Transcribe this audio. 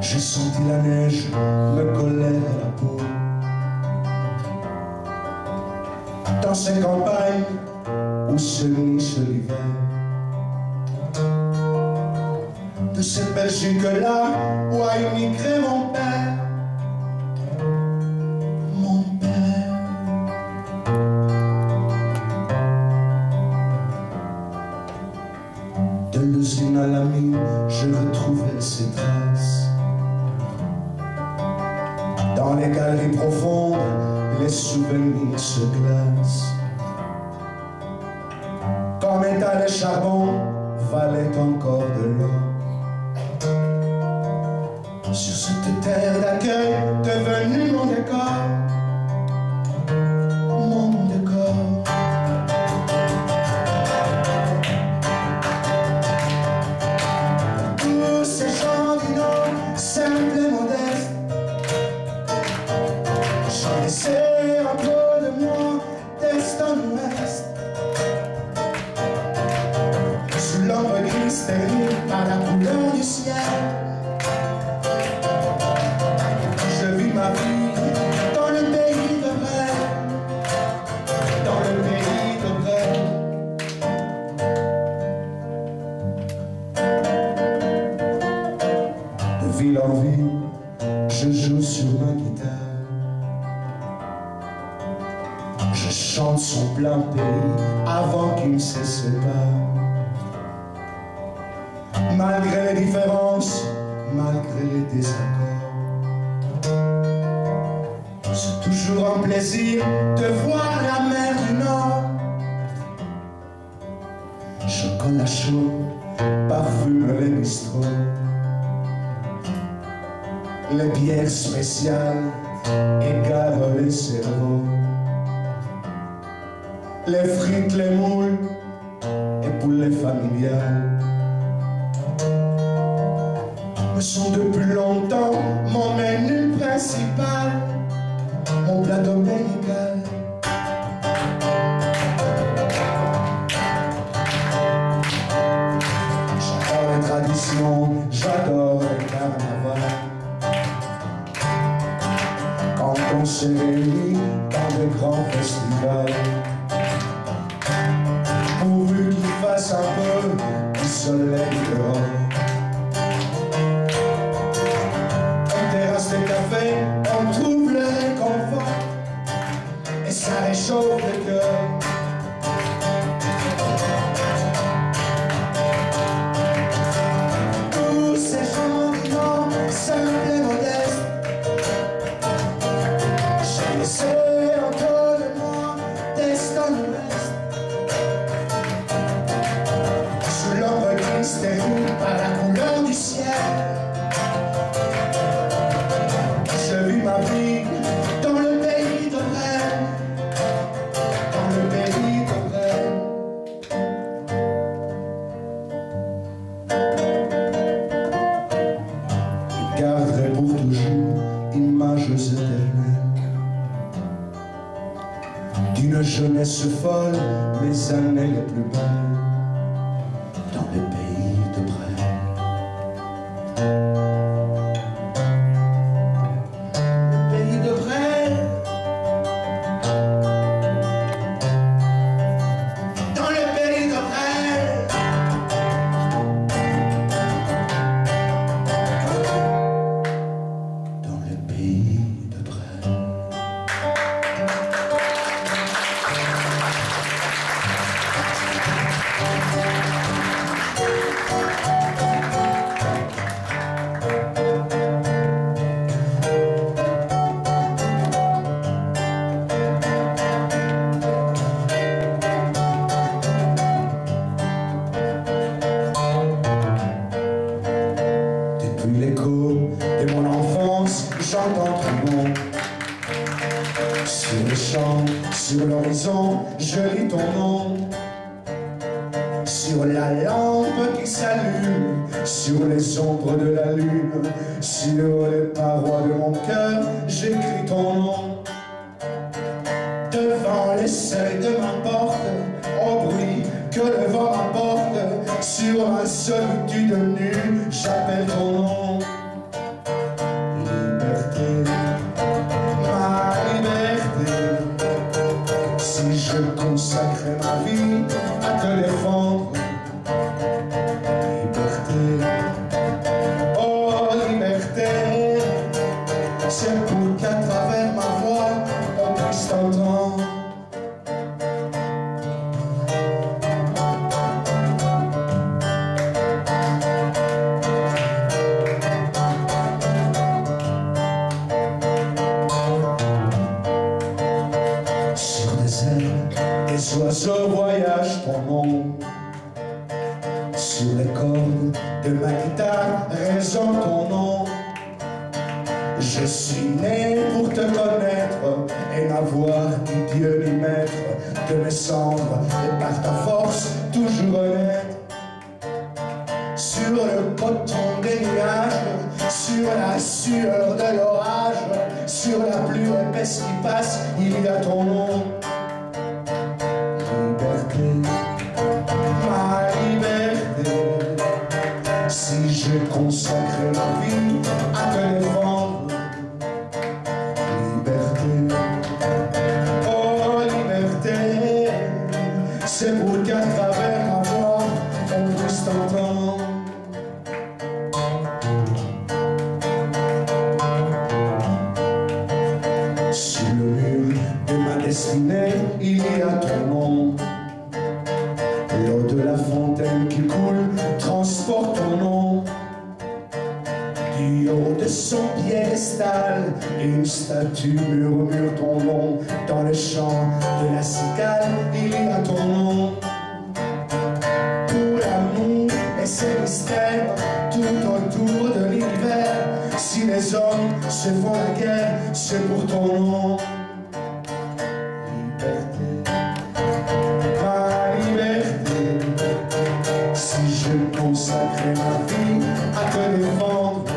J'ai senti la neige me coller à la peau. Dans ces campagnes où se niche l'hiver. De cette Belgique-là où Dans les galeries profondes, les souvenirs se glacent. Comme état de charbon valait encore de l'or. Sur cette terre d'accueil devenue mon décor. Je chante son plein pays avant qu'il ne se sépare. Malgré les différences, malgré les désaccords, c'est toujours un plaisir de voir la mer du Nord. Chocolat chaud, parfume les bistrots. Les bières spéciales égarent les cerveaux. Les frites, les moules et poulets familiales me sont depuis longtemps mon menu principal, mon plat dominical. Réunit dans de grands festivals, pourvu qu'il fasse un peu du soleil dehors. En terrasse de café, on trouve le réconfort et ça réchauffe le cœur. D'une jeunesse folle, les années les plus belles je lis ton nom. Sur la lampe qui s'allume, sur les ombres de la lune, sur les parois de mon cœur, j'écris ton nom. Devant les seuils de ma porte, au bruit que le vent apporte, sur ma solitude nue, j'appelle ton nom. vie à téléphone. Sur les cordes de ma guitare résonne ton nom Je suis né pour te connaître Et n'avoir ni Dieu ni maître De mes cendres et par ta force toujours honnête. Sur le coton des nuages Sur la sueur de l'orage Sur la pluie épaisse qui passe Il y a ton nom. Si statue murmure ton nom Dans le chant de la cicale, il y a ton nom. Pour l'amour et ses mystères, tout autour de l'univers Si les hommes se font la guerre, c'est pour ton nom. Liberté, ma liberté. Si je consacrais ma vie à te défendre